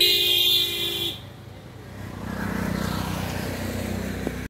you